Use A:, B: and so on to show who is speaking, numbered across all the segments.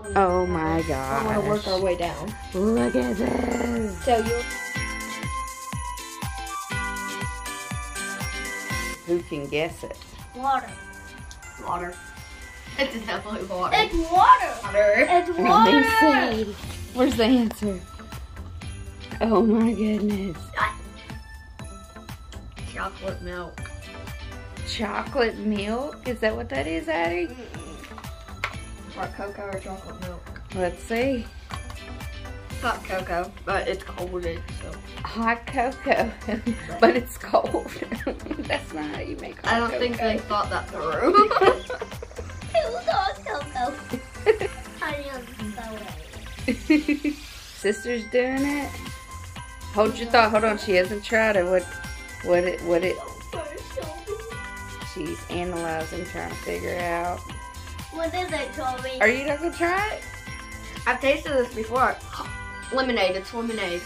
A: chocolate.
B: Oh my god.
C: I
B: gosh.
C: want to work our way down.
B: Look at this.
C: So you.
B: Who can guess it?
A: Water.
C: Water. It's definitely water.
A: It's water.
C: water.
A: It's
B: Let me
A: water.
B: see. Where's the answer? Oh my goodness.
C: Chocolate milk.
B: Chocolate milk? Is that what that is, Addie?
C: Or cocoa or chocolate milk.
B: Let's see.
C: Hot cocoa, but it's cold. So
B: Hot cocoa, but it's cold. That's not how you make hot
C: I don't think they thought that through.
A: Who got cocoa? Honey on the soda.
B: Sister's doing it. Hold your thought. Hold on. She hasn't tried it. What? What? It? What? It? She's analyzing, trying to figure out.
A: What is it, Toby?
B: Are you not gonna try it?
C: I've tasted this before. Lemonade. It's lemonade.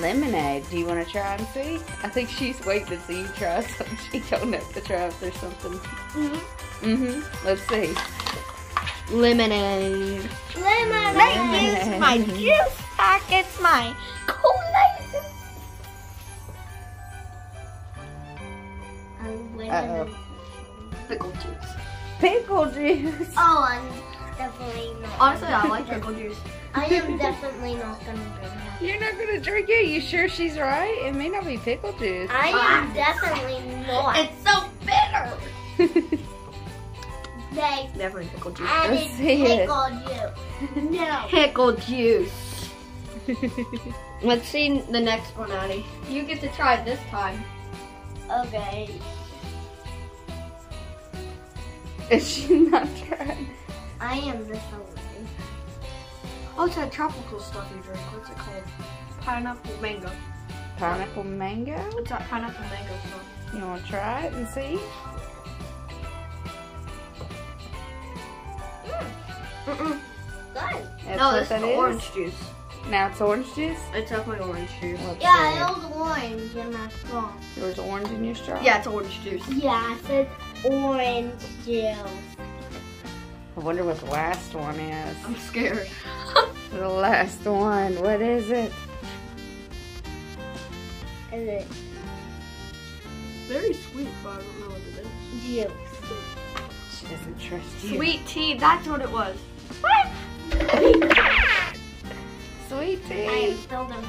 B: Lemonade. Do you want to try and see? I think she's waiting to see you try something. She don't have to try if there's something.
A: Mm-hmm.
B: Mm-hmm. Let's see.
C: Lemonade.
A: Lemonade.
B: is my
A: juice pack. It's my Kool-Aid.
B: Uh-oh.
C: Pickle juice.
B: Pickle juice.
A: Oh, I'm definitely not.
C: Honestly, I like pickle juice.
A: I am definitely not gonna drink that.
B: You're not gonna drink it? You sure she's right? It may not be pickle juice.
A: I am definitely not.
C: It's so bitter.
A: They
C: Definitely pickle juice.
A: added
B: Let's it.
A: pickle juice. No.
C: Pickle juice. Let's see the next one, Addie. You get to try it this time.
A: Okay.
B: Is she not trying?
A: I am this away.
C: Oh, it's that tropical stuff you drink. What's it called? Pineapple mango.
B: Pineapple mango?
C: It's that pineapple mango stuff.
B: You wanna try it and see? Mm.
C: Mm-mm.
A: Good.
B: That's
C: No,
B: what
C: this
B: that
C: is
B: is?
C: orange juice.
B: Now it's orange juice?
C: It's definitely orange juice.
B: Let's
A: Yeah,
B: see.
A: it was orange in my straw.
B: There's orange in your straw?
C: Yeah, it's orange juice.
A: Yeah, it says orange juice.
B: I wonder what the last one is.
C: I'm scared.
B: The last one. What is it?
A: Is it
C: Very sweet, but I don't know what it is.
A: juice?
B: She doesn't trust you.
C: Sweet tea, that's what it was. What?
B: Sweet
A: I
B: tea.
A: am still gonna.